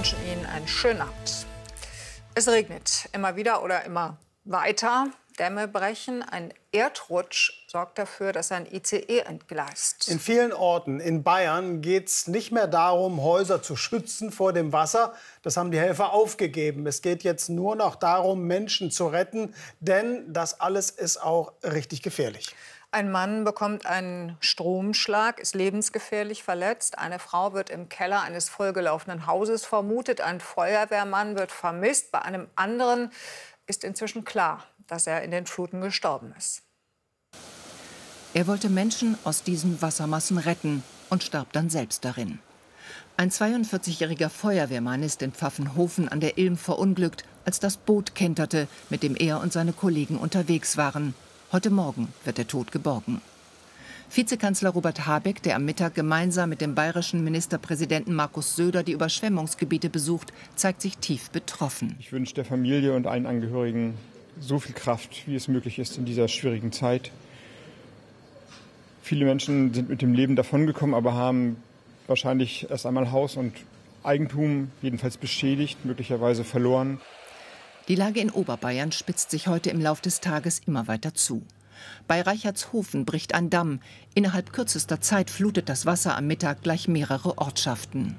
wünschen Ihnen einen schönen Abend. Es regnet immer wieder oder immer weiter. Dämme brechen. Ein Erdrutsch sorgt dafür, dass ein ICE entgleist. In vielen Orten in Bayern geht es nicht mehr darum, Häuser zu schützen vor dem Wasser. Das haben die Helfer aufgegeben. Es geht jetzt nur noch darum, Menschen zu retten. Denn das alles ist auch richtig gefährlich. Ein Mann bekommt einen Stromschlag, ist lebensgefährlich verletzt. Eine Frau wird im Keller eines vollgelaufenen Hauses vermutet. Ein Feuerwehrmann wird vermisst. Bei einem anderen ist inzwischen klar, dass er in den Fluten gestorben ist. Er wollte Menschen aus diesen Wassermassen retten und starb dann selbst darin. Ein 42-jähriger Feuerwehrmann ist in Pfaffenhofen an der Ilm verunglückt, als das Boot kenterte, mit dem er und seine Kollegen unterwegs waren. Heute Morgen wird der Tod geborgen. Vizekanzler Robert Habeck, der am Mittag gemeinsam mit dem bayerischen Ministerpräsidenten Markus Söder die Überschwemmungsgebiete besucht, zeigt sich tief betroffen. Ich wünsche der Familie und allen Angehörigen so viel Kraft, wie es möglich ist in dieser schwierigen Zeit. Viele Menschen sind mit dem Leben davongekommen, aber haben wahrscheinlich erst einmal Haus und Eigentum jedenfalls beschädigt, möglicherweise verloren. Die Lage in Oberbayern spitzt sich heute im Lauf des Tages immer weiter zu. Bei Reichertshofen bricht ein Damm. Innerhalb kürzester Zeit flutet das Wasser am Mittag gleich mehrere Ortschaften.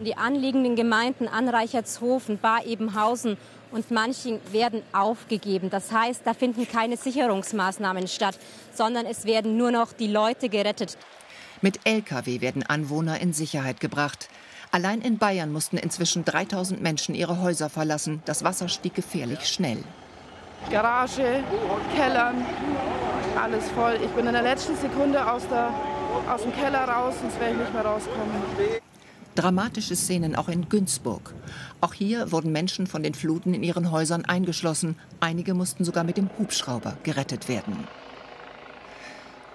Die anliegenden Gemeinden an Reichertshofen, Bar Ebenhausen und manchen werden aufgegeben. Das heißt, da finden keine Sicherungsmaßnahmen statt, sondern es werden nur noch die Leute gerettet. Mit Lkw werden Anwohner in Sicherheit gebracht. Allein in Bayern mussten inzwischen 3000 Menschen ihre Häuser verlassen. Das Wasser stieg gefährlich schnell. Garage, Keller, alles voll. Ich bin in der letzten Sekunde aus, der, aus dem Keller raus, sonst wäre ich nicht mehr rauskommen. Dramatische Szenen auch in Günzburg. Auch hier wurden Menschen von den Fluten in ihren Häusern eingeschlossen. Einige mussten sogar mit dem Hubschrauber gerettet werden.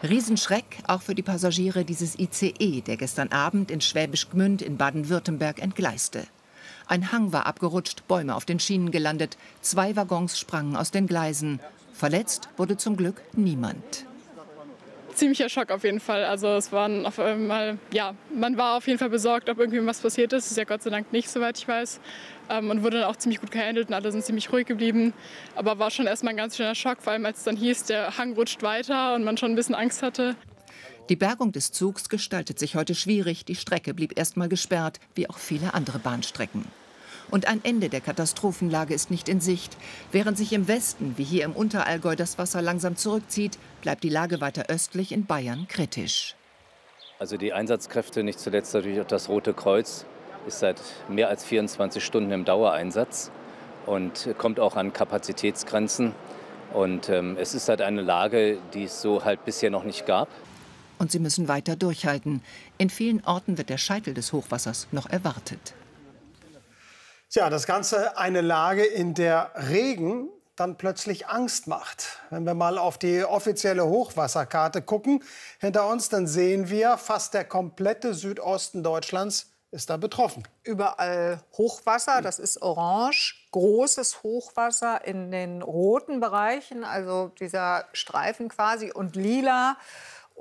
Riesenschreck auch für die Passagiere dieses ICE, der gestern Abend in Schwäbisch Gmünd in Baden-Württemberg entgleiste. Ein Hang war abgerutscht, Bäume auf den Schienen gelandet, zwei Waggons sprangen aus den Gleisen. Verletzt wurde zum Glück niemand. Ziemlicher Schock auf jeden Fall. Also es waren auf einmal, ja, man war auf jeden Fall besorgt, ob irgendwie was passiert ist. Ist ja Gott sei Dank nicht, soweit ich weiß. Ähm, und wurde dann auch ziemlich gut gehandelt und alle sind ziemlich ruhig geblieben. Aber war schon erstmal ein ganz schöner Schock, vor allem als es dann hieß, der Hang rutscht weiter und man schon ein bisschen Angst hatte. Die Bergung des Zugs gestaltet sich heute schwierig. Die Strecke blieb erstmal gesperrt, wie auch viele andere Bahnstrecken. Und ein Ende der Katastrophenlage ist nicht in Sicht. Während sich im Westen, wie hier im Unterallgäu, das Wasser langsam zurückzieht, bleibt die Lage weiter östlich in Bayern kritisch. Also die Einsatzkräfte, nicht zuletzt natürlich auch das Rote Kreuz, ist seit mehr als 24 Stunden im Dauereinsatz und kommt auch an Kapazitätsgrenzen. Und ähm, es ist halt eine Lage, die es so halt bisher noch nicht gab. Und sie müssen weiter durchhalten. In vielen Orten wird der Scheitel des Hochwassers noch erwartet. Tja, das Ganze eine Lage, in der Regen dann plötzlich Angst macht. Wenn wir mal auf die offizielle Hochwasserkarte gucken hinter uns, dann sehen wir, fast der komplette Südosten Deutschlands ist da betroffen. Überall Hochwasser, das ist orange. Großes Hochwasser in den roten Bereichen, also dieser Streifen quasi. Und lila,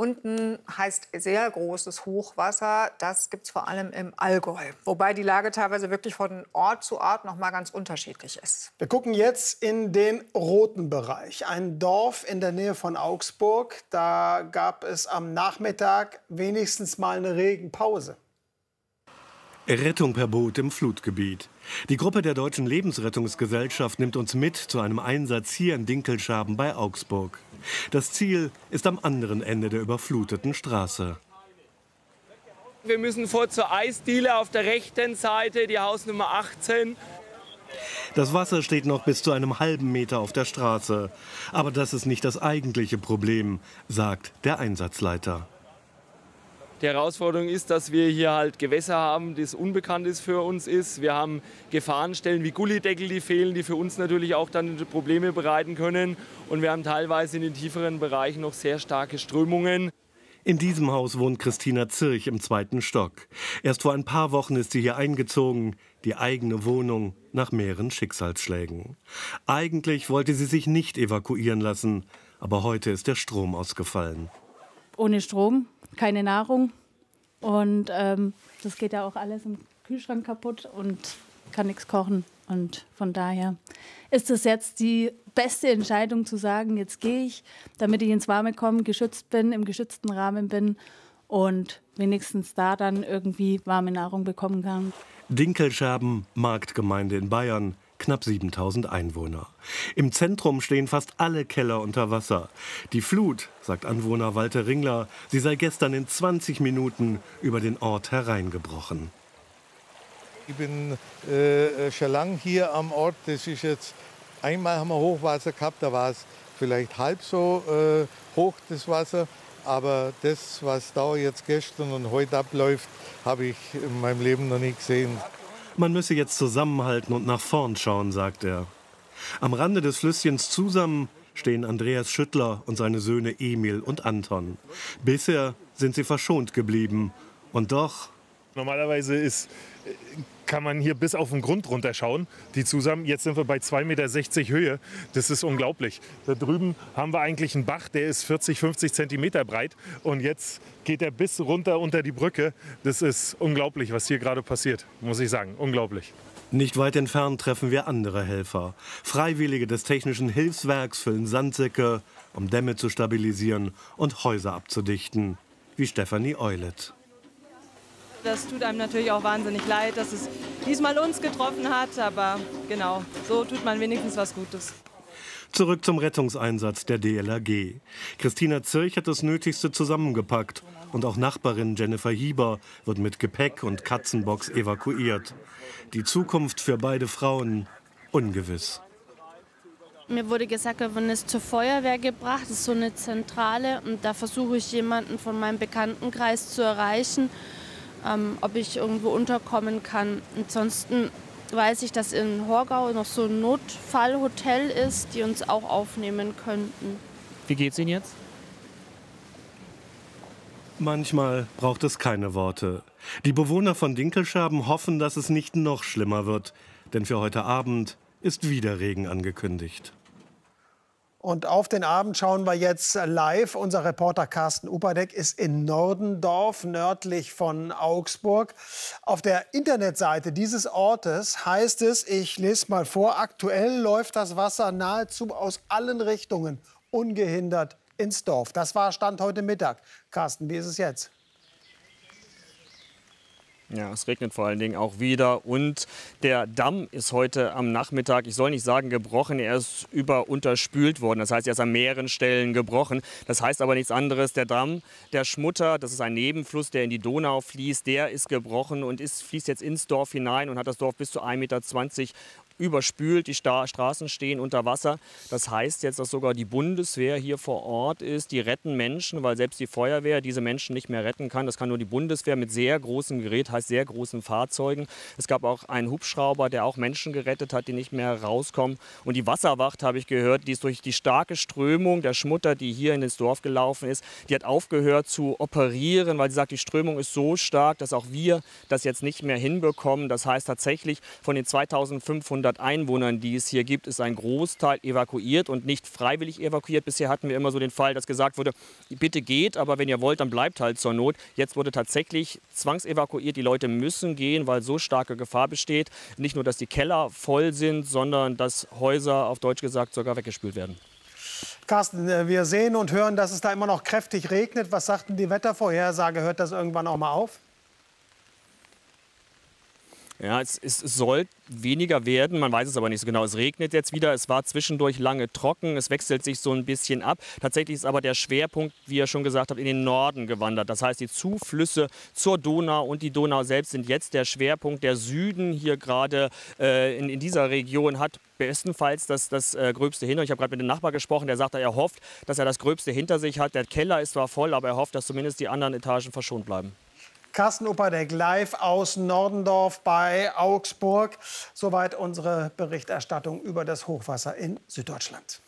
unten heißt sehr großes Hochwasser. Das gibt es vor allem im Allgäu. Wobei die Lage teilweise wirklich von Ort zu Ort noch mal ganz unterschiedlich ist. Wir gucken jetzt in den roten Bereich. Ein Dorf in der Nähe von Augsburg. Da gab es am Nachmittag wenigstens mal eine Regenpause. Rettung per Boot im Flutgebiet. Die Gruppe der Deutschen Lebensrettungsgesellschaft nimmt uns mit zu einem Einsatz hier in Dinkelschaben bei Augsburg. Das Ziel ist am anderen Ende der überfluteten Straße. Wir müssen vor zur Eisdiele auf der rechten Seite, die Hausnummer 18. Das Wasser steht noch bis zu einem halben Meter auf der Straße. Aber das ist nicht das eigentliche Problem, sagt der Einsatzleiter. Die Herausforderung ist, dass wir hier halt Gewässer haben, das unbekannt ist für uns ist. Wir haben Gefahrenstellen wie Gullideckel, die fehlen, die für uns natürlich auch dann Probleme bereiten können. Und wir haben teilweise in den tieferen Bereichen noch sehr starke Strömungen. In diesem Haus wohnt Christina Zirch im zweiten Stock. Erst vor ein paar Wochen ist sie hier eingezogen, die eigene Wohnung nach mehreren Schicksalsschlägen. Eigentlich wollte sie sich nicht evakuieren lassen, aber heute ist der Strom ausgefallen. Ohne Strom keine Nahrung. Und ähm, das geht ja auch alles im Kühlschrank kaputt und kann nichts kochen. Und von daher ist es jetzt die beste Entscheidung zu sagen, jetzt gehe ich, damit ich ins Warme komme, geschützt bin, im geschützten Rahmen bin und wenigstens da dann irgendwie warme Nahrung bekommen kann. Dinkelscherben, Marktgemeinde in Bayern, knapp 7000 Einwohner. Im Zentrum stehen fast alle Keller unter Wasser. Die Flut, sagt Anwohner Walter Ringler, sie sei gestern in 20 Minuten über den Ort hereingebrochen. Ich bin äh, schon lange hier am Ort. Das ist jetzt einmal haben wir Hochwasser gehabt, da war es vielleicht halb so äh, hoch das Wasser. Aber das, was da jetzt gestern und heute abläuft, habe ich in meinem Leben noch nie gesehen. Man müsse jetzt zusammenhalten und nach vorn schauen, sagt er. Am Rande des Flüsschens zusammen stehen Andreas Schüttler und seine Söhne Emil und Anton. Bisher sind sie verschont geblieben. Und doch. Normalerweise ist kann man hier bis auf den Grund runterschauen. Die zusammen, jetzt sind wir bei 2,60 Meter Höhe. Das ist unglaublich. Da drüben haben wir eigentlich einen Bach, der ist 40, 50 Zentimeter breit. Und jetzt geht er bis runter unter die Brücke. Das ist unglaublich, was hier gerade passiert, muss ich sagen. Unglaublich. Nicht weit entfernt treffen wir andere Helfer. Freiwillige des Technischen Hilfswerks füllen Sandsäcke, um Dämme zu stabilisieren und Häuser abzudichten, wie Stefanie Eulet. Das tut einem natürlich auch wahnsinnig leid, dass es diesmal uns getroffen hat. Aber genau, so tut man wenigstens was Gutes. Zurück zum Rettungseinsatz der DLRG. Christina Zirch hat das Nötigste zusammengepackt. Und auch Nachbarin Jennifer Hieber wird mit Gepäck und Katzenbox evakuiert. Die Zukunft für beide Frauen ungewiss. Mir wurde gesagt, wir wurden es zur Feuerwehr gebracht. Das ist so eine Zentrale. Und da versuche ich jemanden von meinem Bekanntenkreis zu erreichen ähm, ob ich irgendwo unterkommen kann. Ansonsten weiß ich, dass in Horgau noch so ein Notfallhotel ist, die uns auch aufnehmen könnten. Wie geht's Ihnen jetzt? Manchmal braucht es keine Worte. Die Bewohner von Dinkelschaben hoffen, dass es nicht noch schlimmer wird, denn für heute Abend ist wieder Regen angekündigt. Und auf den Abend schauen wir jetzt live. Unser Reporter Carsten Upadeck ist in Nordendorf, nördlich von Augsburg. Auf der Internetseite dieses Ortes heißt es, ich lese mal vor, aktuell läuft das Wasser nahezu aus allen Richtungen ungehindert ins Dorf. Das war Stand heute Mittag. Carsten, wie ist es jetzt? Ja, es regnet vor allen Dingen auch wieder und der Damm ist heute am Nachmittag, ich soll nicht sagen gebrochen, er ist überunterspült worden. Das heißt, er ist an mehreren Stellen gebrochen. Das heißt aber nichts anderes. Der Damm, der Schmutter, das ist ein Nebenfluss, der in die Donau fließt, der ist gebrochen und ist, fließt jetzt ins Dorf hinein und hat das Dorf bis zu 1,20 Meter überspült, die Sta Straßen stehen unter Wasser. Das heißt jetzt, dass sogar die Bundeswehr hier vor Ort ist. Die retten Menschen, weil selbst die Feuerwehr diese Menschen nicht mehr retten kann. Das kann nur die Bundeswehr mit sehr großem Gerät, heißt sehr großen Fahrzeugen. Es gab auch einen Hubschrauber, der auch Menschen gerettet hat, die nicht mehr rauskommen. Und die Wasserwacht, habe ich gehört, die ist durch die starke Strömung der Schmutter, die hier in das Dorf gelaufen ist, die hat aufgehört zu operieren, weil sie sagt, die Strömung ist so stark, dass auch wir das jetzt nicht mehr hinbekommen. Das heißt tatsächlich von den 2500 500 Einwohnern, die es hier gibt, ist ein Großteil evakuiert und nicht freiwillig evakuiert. Bisher hatten wir immer so den Fall, dass gesagt wurde, bitte geht, aber wenn ihr wollt, dann bleibt halt zur Not. Jetzt wurde tatsächlich zwangsevakuiert. Die Leute müssen gehen, weil so starke Gefahr besteht. Nicht nur, dass die Keller voll sind, sondern dass Häuser, auf Deutsch gesagt, sogar weggespült werden. Carsten, äh, wir sehen und hören, dass es da immer noch kräftig regnet. Was sagt denn die Wettervorhersage? Hört das irgendwann auch mal auf? Ja, es, es, soll weniger werden, man weiß es aber nicht so genau. Es regnet jetzt wieder, es war zwischendurch lange trocken, es wechselt sich so ein bisschen ab. Tatsächlich ist aber der Schwerpunkt, wie ihr schon gesagt habt, in den Norden gewandert. Das heißt, die Zuflüsse zur Donau und die Donau selbst sind jetzt der Schwerpunkt. Der Süden hier gerade äh, in, in, dieser Region hat bestenfalls das, das äh, Gröbste hinter. Ich habe gerade mit dem Nachbar gesprochen, der sagt, er hofft, dass er das Gröbste hinter sich hat. Der Keller ist zwar voll, aber er hofft, dass zumindest die anderen Etagen verschont bleiben. Carsten Upperdeck live aus Nordendorf bei Augsburg. Soweit unsere Berichterstattung über das Hochwasser in Süddeutschland.